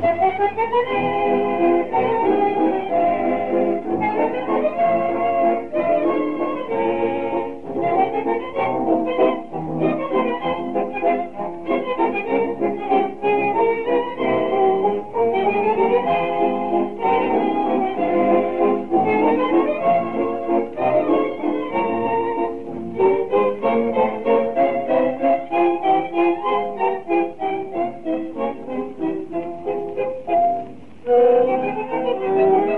Thank you.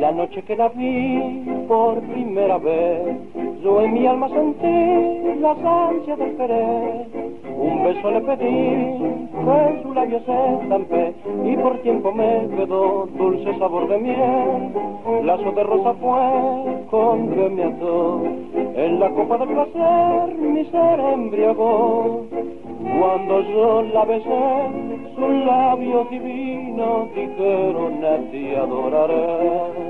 La noche que la vi por primera vez, yo en mi alma sentí las ansias del querer. Un beso le pedí, que su labio se estampé, y por tiempo me quedó dulce sabor de miel. Lazo de rosa fue con que me ató, en la copa de placer mi ser embriagó. Cuando yo la besé, sus labios divinos dijeron a ti adoraré.